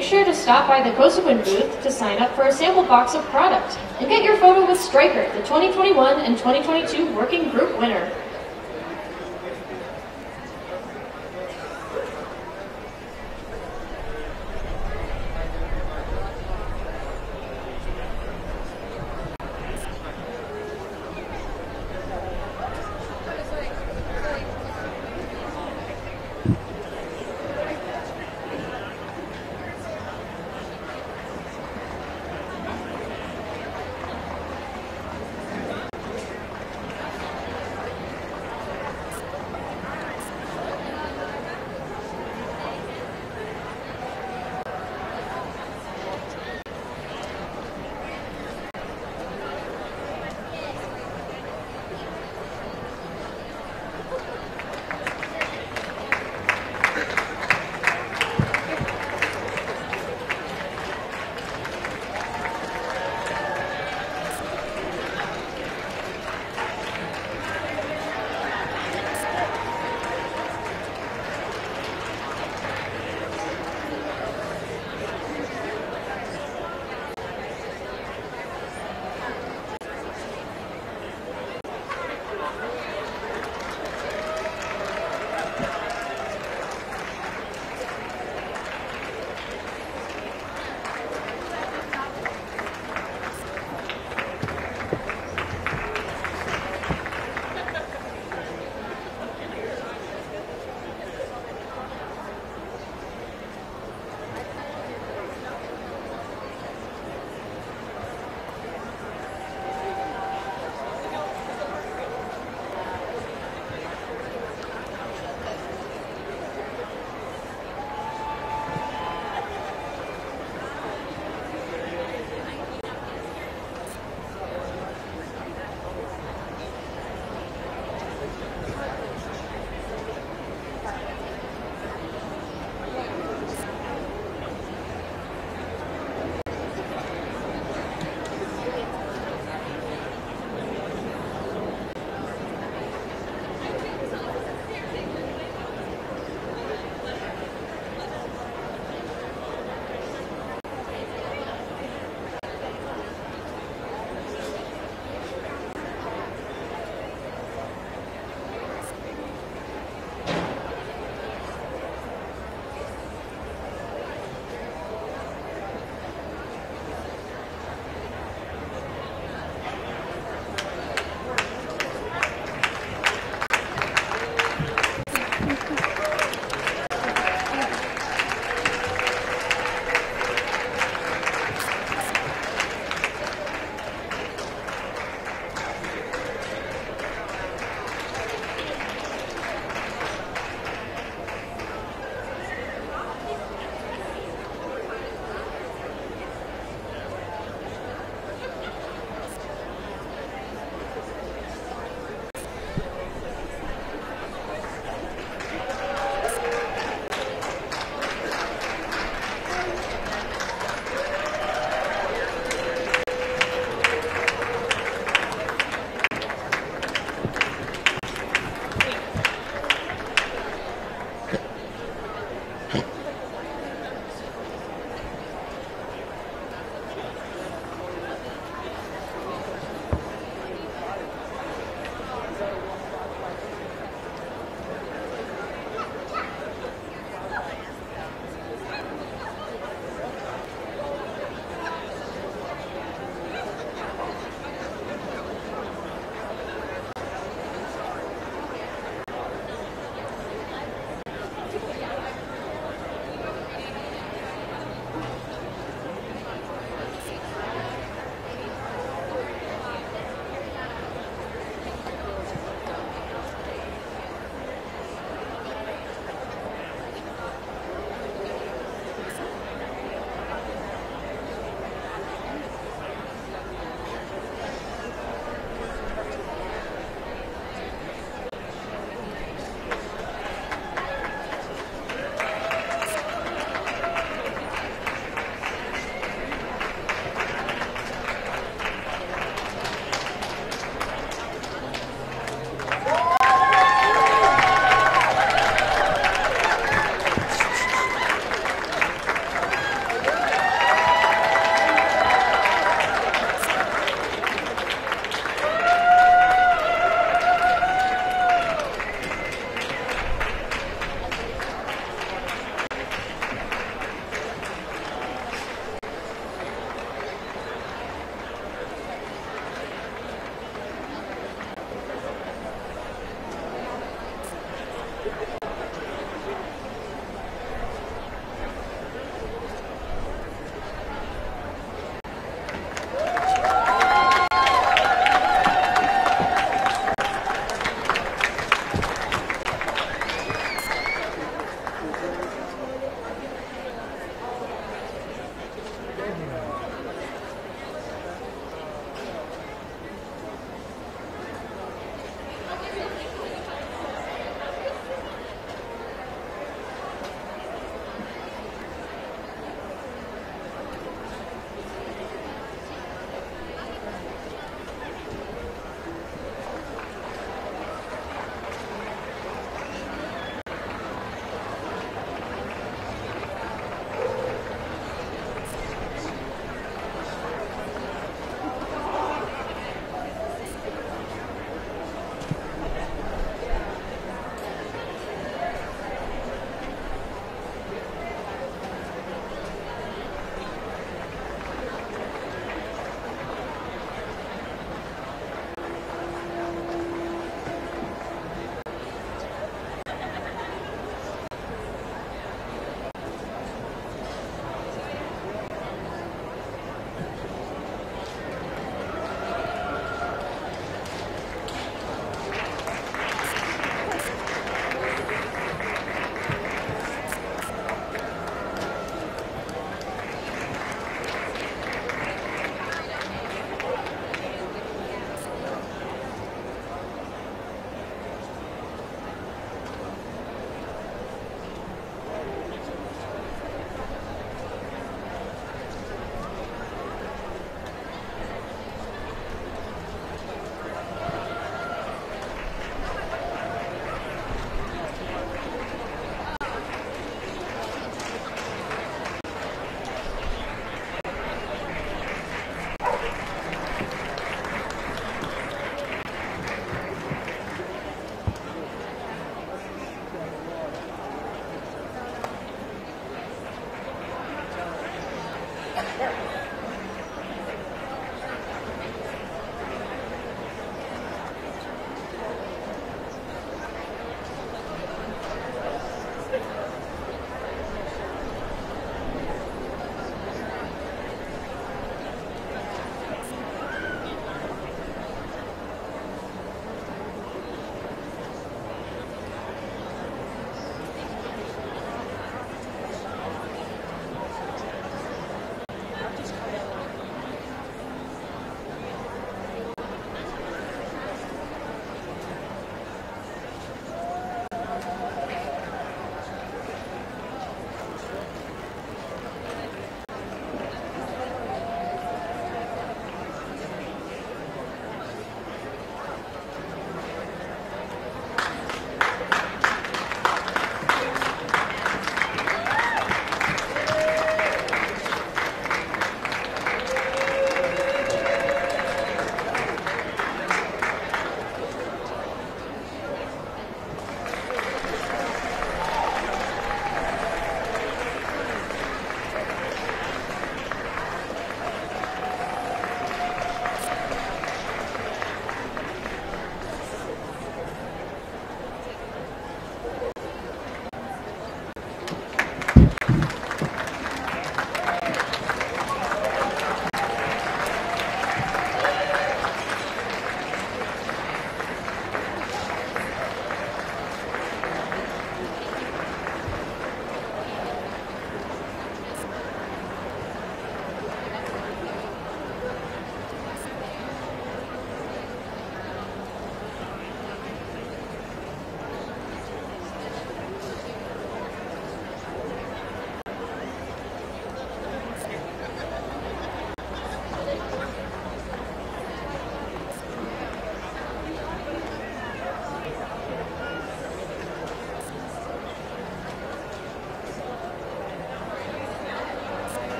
Make sure to stop by the Cosequin booth to sign up for a sample box of product and get your photo with Stryker, the 2021 and 2022 Working Group winner.